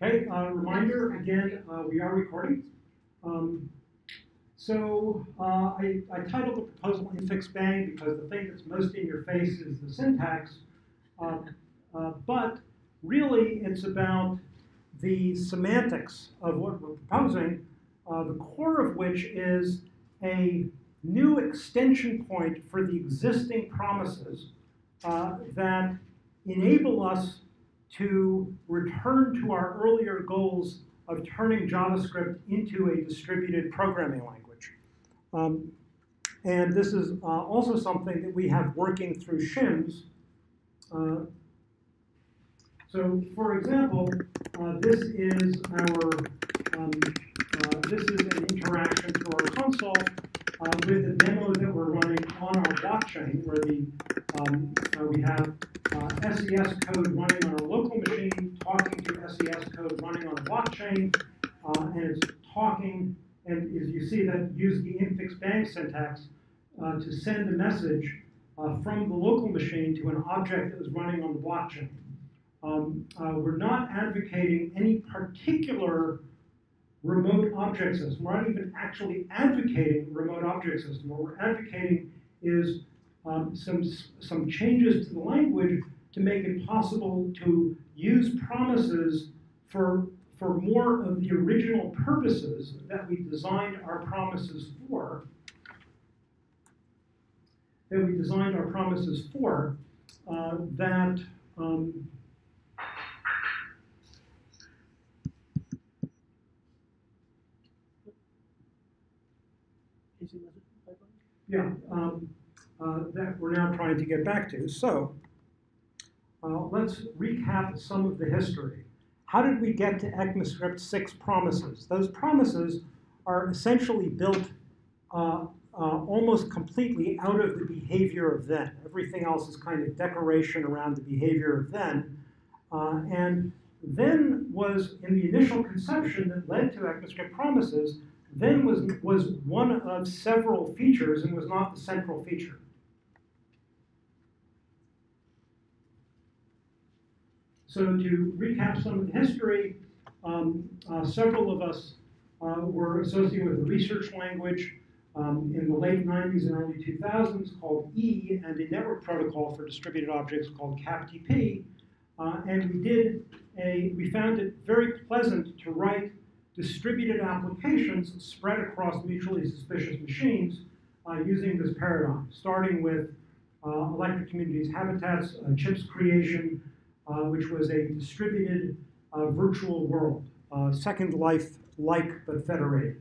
Okay, uh, reminder, again, uh, we are recording. Um, so uh, I, I titled the proposal infix bang because the thing that's most in your face is the syntax. Uh, uh, but really, it's about the semantics of what we're proposing, uh, the core of which is a new extension point for the existing promises uh, that enable us to return to our earlier goals of turning JavaScript into a distributed programming language. Um, and this is uh, also something that we have working through shims. Uh, so, for example, uh, this is our um, uh, this is an interaction through our console uh, with the demo that we're running on our blockchain, where the um, uh, we have SES code running on a local machine, talking to SES code running on a blockchain, and it's talking, and as you see that use the infix bang syntax to send a message from the local machine to an object that was running on the blockchain. Um, uh, we're not advocating any particular remote object system. We're not even actually advocating remote object system. What we're advocating is um, some, some changes to the language to make it possible to use promises for, for more of the original purposes that we designed our promises for, that we designed our promises for, uh, that um, Yeah, um, uh, that we're now trying to get back to. So uh, let's recap some of the history. How did we get to ECMAScript 6 promises? Those promises are essentially built uh, uh, almost completely out of the behavior of then. Everything else is kind of decoration around the behavior of then. Uh, and then was, in the initial conception that led to ECMAScript promises, then was, was one of several features and was not the central feature. So to recap some of the history, um, uh, several of us uh, were associated with a research language um, in the late 90s and early 2000s called E and a network protocol for distributed objects called CAPTP. Uh, and we did a, we found it very pleasant to write distributed applications spread across mutually suspicious machines uh, using this paradigm, starting with uh, Electric Communities Habitats, uh, CHIPS creation, uh, which was a distributed uh, virtual world, uh, Second Life-like but federated.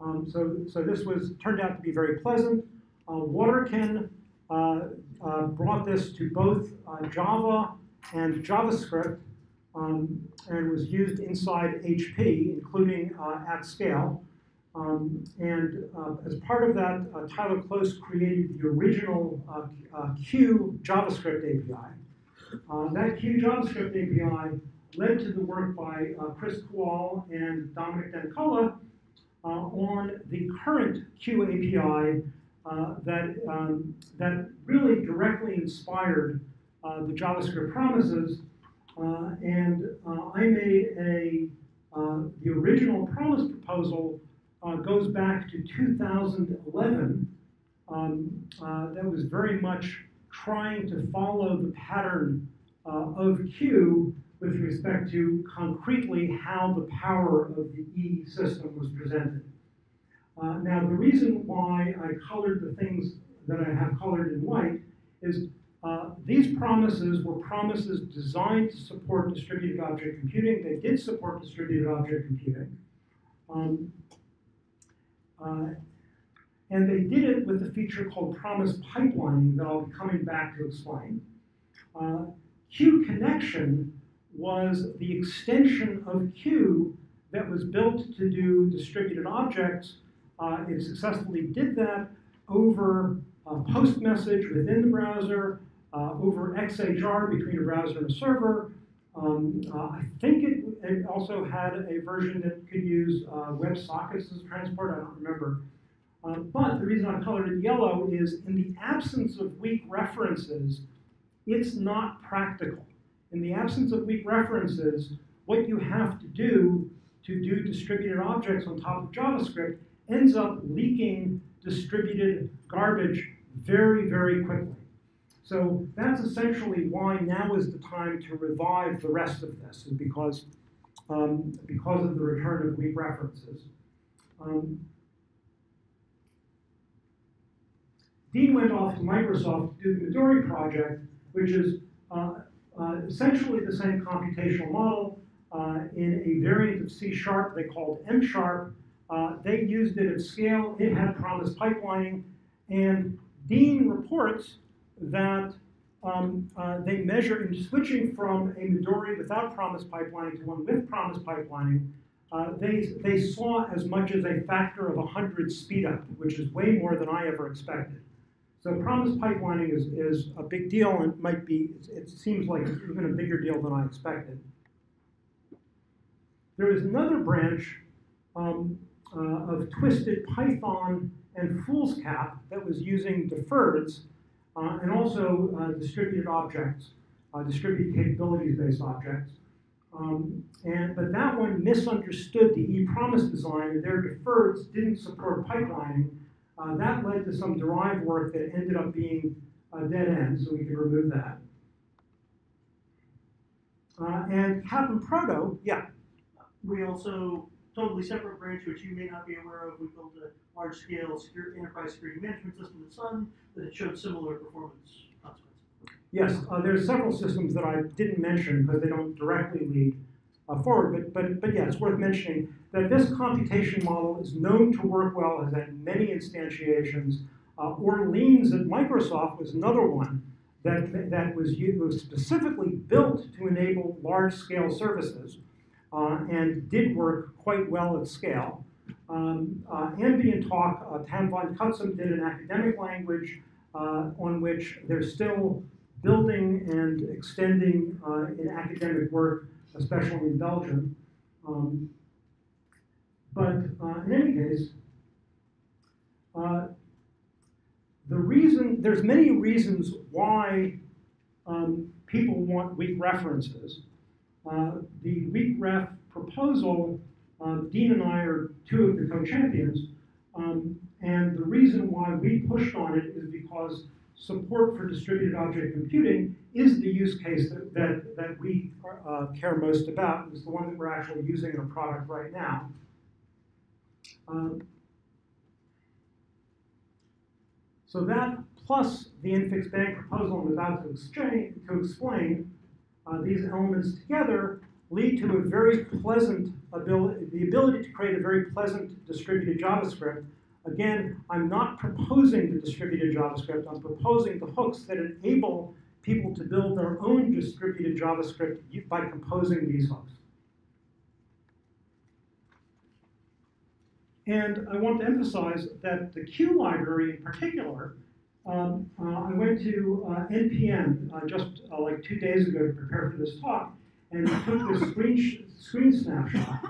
Um, so, so this was turned out to be very pleasant. Waterken brought this to both Java and JavaScript, um, and was used inside HP, including uh, at scale. Um, and uh, as part of that, uh, Tyler Close created the original uh, uh, Q JavaScript API. Uh, that Q JavaScript API led to the work by Kris Kowal and Domenic Denicola on the current Q API that, um, that really directly inspired the JavaScript promises uh, and uh, I made a, uh, the original promise proposal goes back to 2011. Um, that was very much trying to follow the pattern of Q with respect to concretely how the power of the E system was presented. Uh, now, the reason why I colored the things that I have colored in white is uh, these promises were promises designed to support distributed object computing. They did support distributed object computing. Um, uh, and they did it with a feature called promise pipelining that I'll be coming back to explain. Uh, Q connection was the extension of Q that was built to do distributed objects. Uh, it successfully did that over a post message within the browser, uh, over XHR between a browser and a server. Um, uh, I think it, it, also had a version that could use uh, WebSockets as a transport. I don't remember. Uh, but the reason I colored it yellow is in the absence of weak references, it's not practical. In the absence of weak references, what you have to do to do distributed objects on top of JavaScript ends up leaking distributed garbage very, very quickly. So that's essentially why now is the time to revive the rest of this, is because, um, because of the return of weak references. Um, Dean went off to Microsoft to do the Midori project, which is uh, uh, essentially the same computational model uh, in a variant of C Sharp they called M Sharp. Uh, they used it at scale. It had promise pipelining. And Dean reports that um, uh, they measure in switching from a Midori without promise pipelining to one with promise pipelining, uh, they, they saw as much as a factor of 100 speed up, which is way more than I ever expected. So promise pipelining is, is a big deal and might be, it seems like even a bigger deal than I expected. There is another branch um, uh, of twisted Python and foolscap that was using deferreds uh, and also uh, distributed objects, uh, distributed capabilities-based objects. Um, and, but that one misunderstood the e-promise design, and their deferreds didn't support pipelining. Uh, that led to some derived work that ended up being a dead end, so we can remove that. Uh, and Cap'n Proto, yeah. We also, totally separate branch, which you may not be aware of, we built a large-scale secure, enterprise security management system at Sun that it showed similar performance consequences. Yes, uh, there's several systems that I didn't mention because they don't directly lead uh, forward, but, but, but yeah, it's worth mentioning that this computation model is known to work well, has had many instantiations. Uh, Orleans at Microsoft was another one that, that was, used, was specifically built to enable large-scale services uh, and did work quite well at scale. Um, uh, AmbientTalk, uh, Tom van Cutsem did an academic language uh, on which they're still building and extending uh, in academic work, especially in Belgium. Um, but uh, in any case, the reason, there's many reasons why um, people want weak references. Uh, the weak ref proposal, uh, Dean and I are two of the co-champions, um, and the reason why we pushed on it is because support for distributed object computing is the use case that, that, that we uh, care most about. It's the one that we're actually using in a product right now. Um, so that plus the infix bang proposal I'm about to, exchange, to explain, uh, these elements together lead to a very pleasant ability, the ability to create a very pleasant distributed JavaScript. Again, I'm not proposing the distributed JavaScript, I'm proposing the hooks that enable people to build their own distributed JavaScript by composing these hooks. And I want to emphasize that the Q library in particular um, uh, I went to uh, NPM uh, just uh, like two days ago to prepare for this talk, and took this screen, screen snapshot.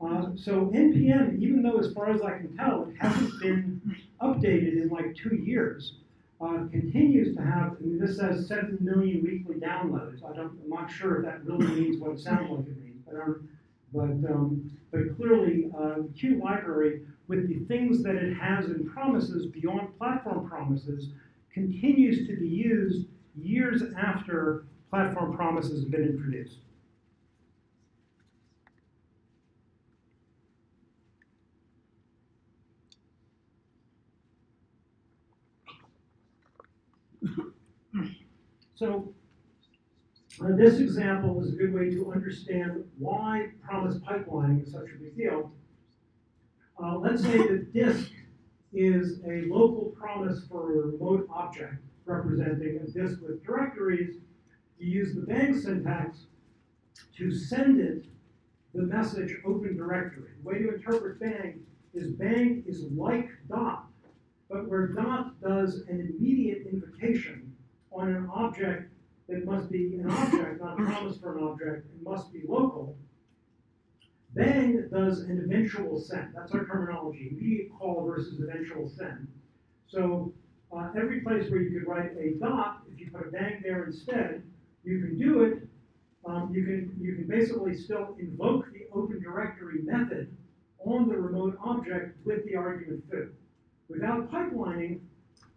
Uh, so NPM, even though as far as I can tell, it hasn't been updated in like two years, uh, continues to have, I mean, this says 7 million weekly downloads. I don't, I'm not sure if that really means what it sounds like it means, but, um, but, um, but clearly Q library with the things that it has and promises beyond platform promises continues to be used years after platform promises have been introduced. So uh, this example is a good way to understand why promise pipelining is such a big deal. Uh, let's say the disk is a local promise for a remote object representing a disk with directories. You use the bang syntax to send it the message open directory. The way to interpret bang is bang is like dot, but where dot does an immediate invocation on an object that must be an object, not a promise for an object, it must be local, Bang does an eventual send. That's our terminology, immediate call versus eventual send. So uh, every place where you could write a dot, if you put a bang there instead, you can do it. Um, you can you can basically still invoke the open directory method on the remote object with the argument foo. Without pipelining,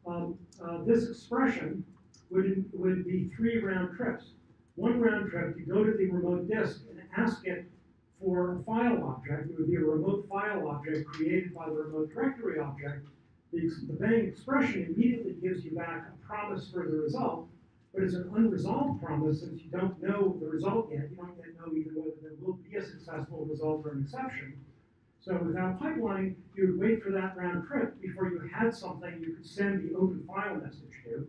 um, uh, this expression would, would be three round trips. One round trip, you go to the remote disk and ask it for a file object. It would be a remote file object created by the remote directory object. The, the Bang expression immediately gives you back a promise for the result, but it's an unresolved promise since you don't know the result yet. You don't yet know even whether there will be a successful result or an exception. So without pipelining, you would wait for that round trip before you had something you could send the open file message to.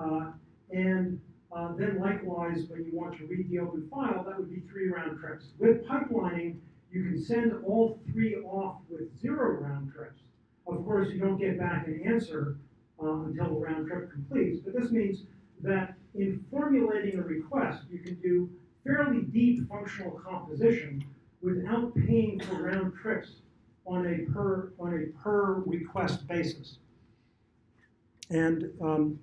Uh, and uh, then likewise, when you want to read the open file, that would be three round trips. With pipelining, you can send all three off with zero round trips. Of course, you don't get back an answer uh, until the round trip completes, but this means that in formulating a request, you can do fairly deep functional composition without paying for round trips on a per, on a per request basis. And, um,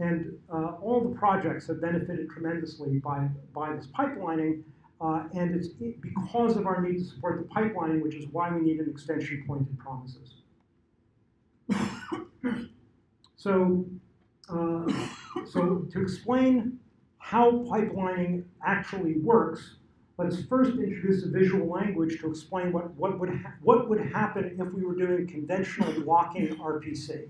and uh, all the projects have benefited tremendously by, by this pipelining, uh, and it's because of our need to support the pipelining, which is why we need an extension point in promises. so, uh, so to explain how pipelining actually works, let's first introduce a visual language to explain what, what, would, what would happen if we were doing conventional blocking RPC.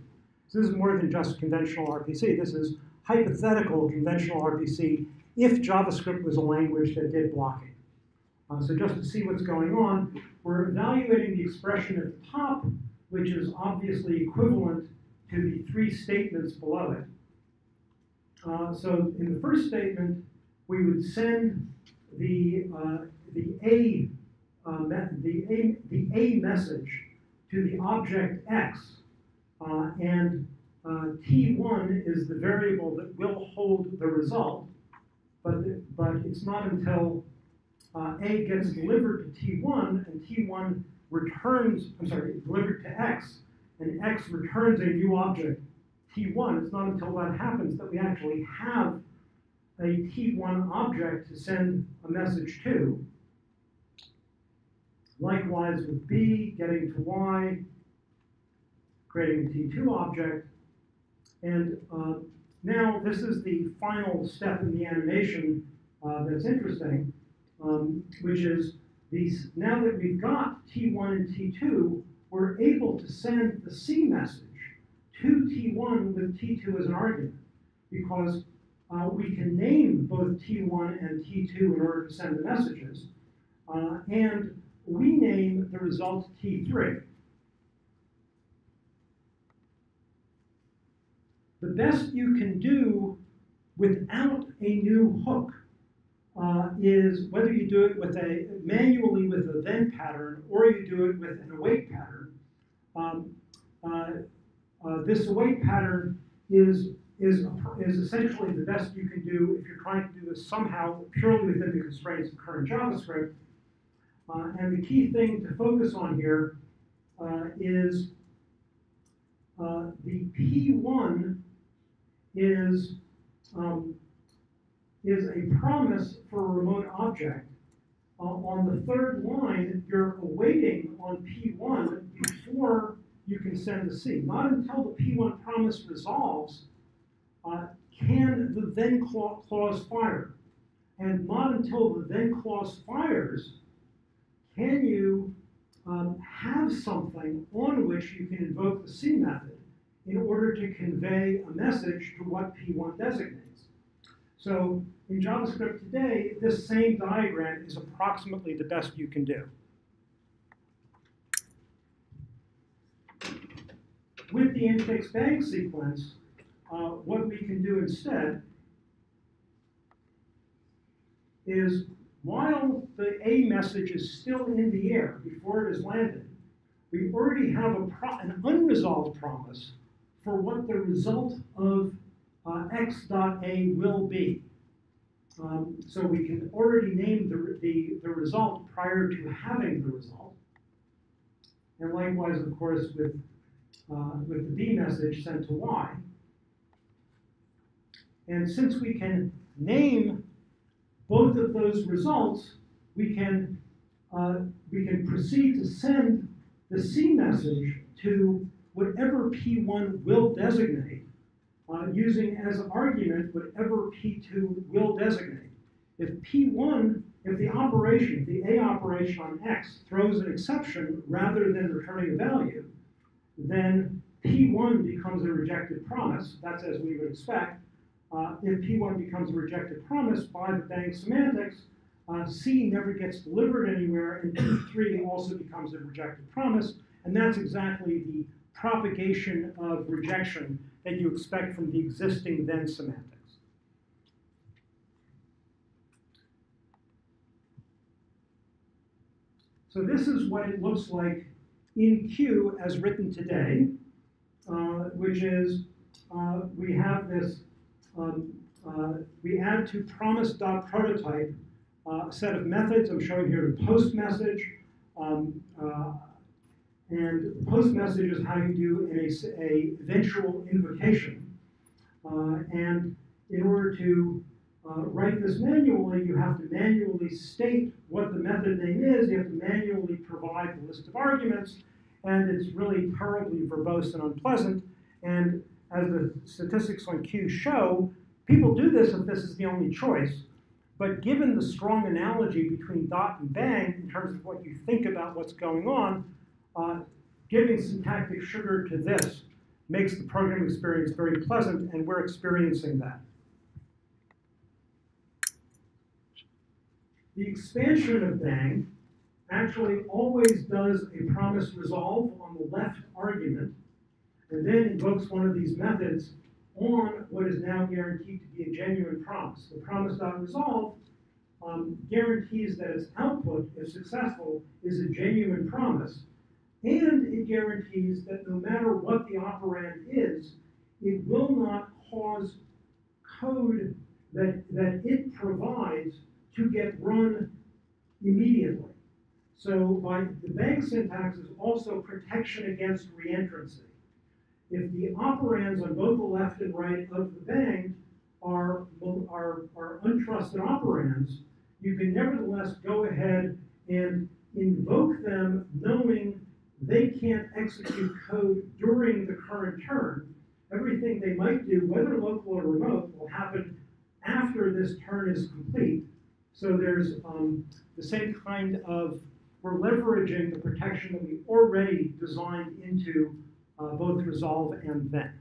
So this is more than just conventional RPC. This is hypothetical conventional RPC if JavaScript was a language that did blocking. Uh, so just to see what's going on, we're evaluating the expression at the top, which is obviously equivalent to the three statements below it. Uh, so in the first statement, we would send the, uh, the, a, uh, the, a, the A message to the object X, uh, and uh, T1 is the variable that will hold the result, but, but it's not until uh, A gets delivered to T1 and T1 returns, I'm sorry, delivered to X, and X returns a new object, T1, it's not until that happens that we actually have a T1 object to send a message to. Likewise with B, getting to Y, creating t2 object. And uh, now this is the final step in the animation uh, that's interesting, um, which is these, now that we've got T1 and T2, we're able to send the C message to T1 with T2 as an argument because uh, we can name both T1 and T2 in order to send the messages, uh, and we name the result T3. The best you can do without a new hook uh, is whether you do it with a manually with a then pattern or you do it with an await pattern. Um, uh, uh, this await pattern is is, is essentially the best you can do if you're trying to do this somehow purely within the constraints of current JavaScript. Uh, and the key thing to focus on here uh, is uh, the P1 is, um, is a promise for a remote object. Uh, on the third line, you're awaiting on P1 before you can send the C. Not until the P1 promise resolves uh, can the then clause fire. And not until the then clause fires can you um, have something on which you can invoke the C method in order to convey a message to what P1 designates. So in JavaScript today, this same diagram is approximately the best you can do. With the infix bang sequence, uh, what we can do instead is while the A message is still in the air before it is landed, we already have an unresolved promise for what the result of uh, x.a will be. Um, so we can already name the, the, the result prior to having the result. And likewise, of course, with, uh, with the B message sent to Y, and since we can name both of those results, we can, uh, we can proceed to send the C message to whatever P1 will designate, uh, using as an argument whatever P2 will designate. If P1, if the operation, the A operation on X throws an exception rather than returning a value, then P1 becomes a rejected promise. That's as we would expect. Uh, if P1 becomes a rejected promise by the Bang semantics, uh, C never gets delivered anywhere, and P3 also becomes a rejected promise. And that's exactly the propagation of rejection that you expect from the existing then semantics. So this is what it looks like in Q as written today, uh, which is uh, we have this, um, uh, we add to promise.prototype uh, a set of methods. I'm showing here the post message. Um, uh, and post message is how you do a, a eventual invocation. Uh, and in order to uh, write this manually, you have to manually state what the method name is. You have to manually provide the list of arguments. And it's really terribly verbose and unpleasant. And as the statistics on Q show, people do this if this is the only choice. But given the strong analogy between dot and bang in terms of what you think about what's going on, giving syntactic sugar to this makes the programming experience very pleasant, and we're experiencing that. The expansion of bang actually always does a promise resolve on the left argument, and then invokes one of these methods on what is now guaranteed to be a genuine promise. The promise.resolve um, guarantees that its output, if successful, is a genuine promise, and it guarantees that no matter what the operand is, it will not cause code that, that it provides to get run immediately. So by the bang syntax is also protection against reentrancy if the operands on both the left and right of the bang are, are, are untrusted operands, you can nevertheless go ahead and invoke them knowing they can't execute code during the current turn. Everything they might do, whether local or remote, will happen after this turn is complete. So there's um, the same kind of, we're leveraging the protection that we already designed into uh, both resolve and then.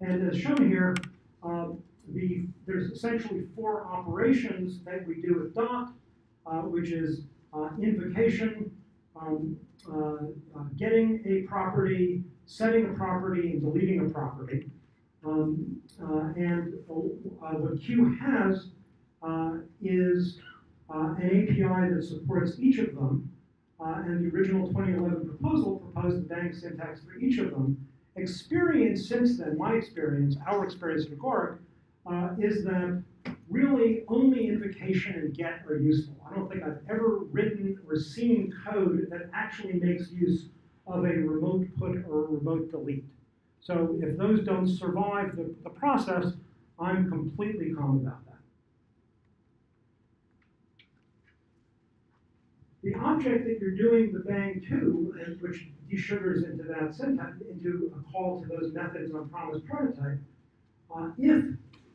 And as shown here, uh, the, there's essentially four operations that we do with dot, uh, which is invocation, um, uh, uh, getting a property, setting a property, and deleting a property. Um, and what Q has is an API that supports each of them, uh, and the original 2011 proposal proposed the bang syntax for each of them. Experience since then, my experience, our experience at Agoric, uh, is that really only invocation and get are useful. I don't think I've ever written or seen code that actually makes use of a remote put or remote delete. So if those don't survive the, the process, I'm completely calm about that. The object that you're doing the bang to, which desugars into that syntax, into a call to those methods on promise prototype, uh, if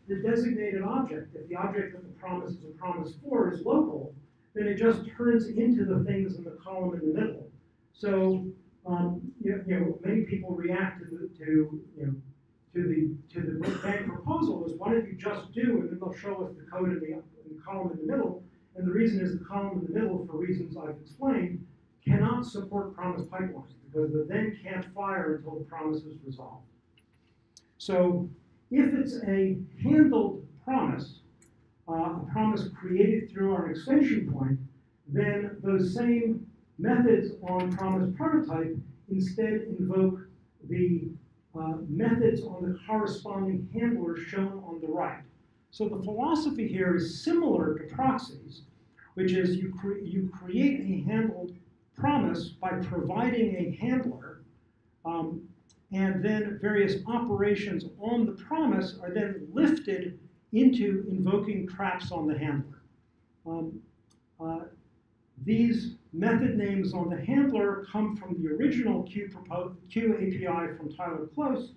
the designated object, if the object that the promise is a promise for is local, then it just turns into the things in the column in the middle. So um, you, know, many people react to the, to you know to the to the bang proposal is why don't you just do, and then they'll show us the code in the, in the column in the middle, and the reason is the column in the middle, for reasons I've explained, cannot support promise pipelines because the then can't fire until the promise is resolved. So if it's a handled promise, uh, a promise created through our extension point, then those same methods on promise prototype instead invoke the uh, methods on the corresponding handler shown on the right. So the philosophy here is similar to proxies, which is you, cre you create a handled promise by providing a handler, um, and then various operations on the promise are then lifted into invoking traps on the handler. Um, uh, these method names on the handler come from the original Q, Q API from Tyler Close,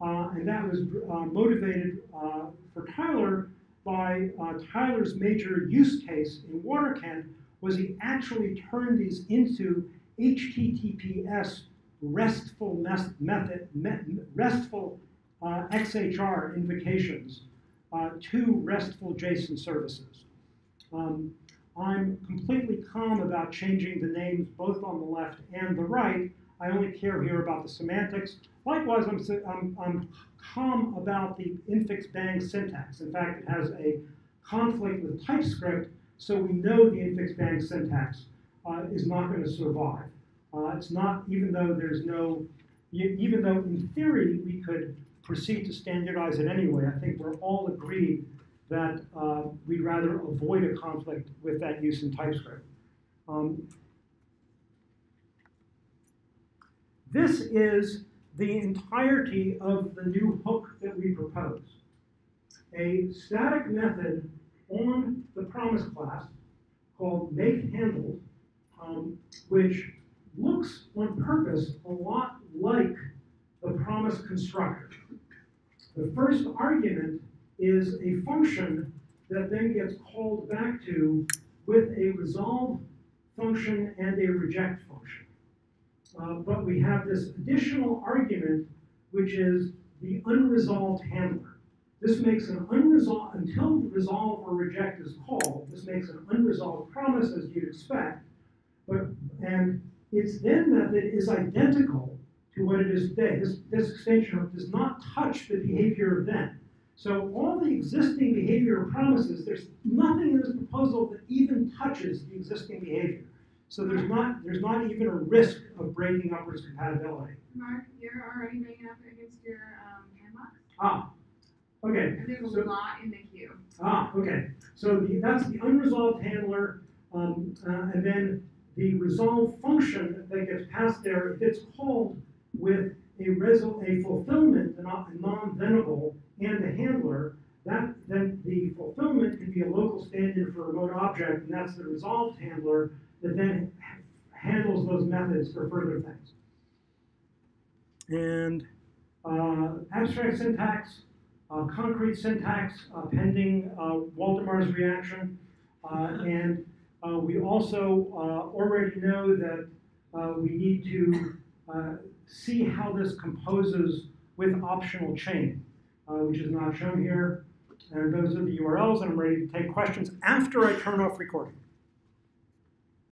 uh, and that was uh, motivated uh, for Tyler by uh, Tyler's major use case in Waterken was he actually turned these into HTTPS RESTful method, RESTful uh, XHR invocations uh, to RESTful JSON services. Um, I'm completely calm about changing the names both on the left and the right. I only care here about the semantics. Likewise, I'm, I'm, I'm calm about the infix bang syntax. In fact, it has a conflict with TypeScript, so we know the infix bang syntax uh, is not going to survive. Uh, it's not, even though there's no, even though in theory we could proceed to standardize it anyway, I think we're all agreed that uh, we'd rather avoid a conflict with that use in TypeScript. Um, this is the entirety of the new hook that we propose. A static method on the promise class called makeHandled, um, which looks on purpose a lot like the promise constructor. The first argument is a function that then gets called back to with a resolve function and a reject function. Uh, but we have this additional argument, which is the unresolved handler. This makes an unresolved, until resolve or reject is called, this makes an unresolved promise as you'd expect, but, and its then method is identical to what it is today. This, this extension does not touch the behavior of then. So all the existing behavior promises, there's nothing in this proposal that even touches the existing behavior. So there's not there's not even a risk of breaking upwards compatibility. Mark, you're already bringing up against your um. Ah, okay. And there's so, a lot in the queue. Ah, okay. So the, that's the unresolved handler, um, uh, and then the resolve function that gets passed there, if it's called with a, resol- a fulfillment, a non-thenable, and a handler, that then the fulfillment can be a local stand-in for a remote object, and that's the resolved handler that then handles those methods for further things. And uh, abstract syntax, uh, concrete syntax, uh, pending uh, Waldemar's reaction, uh, and uh, we also uh, already know that uh, we need to uh, see how this composes with optional chain, which is not shown here. And those are the URLs, and I'm ready to take questions after I turn off recording.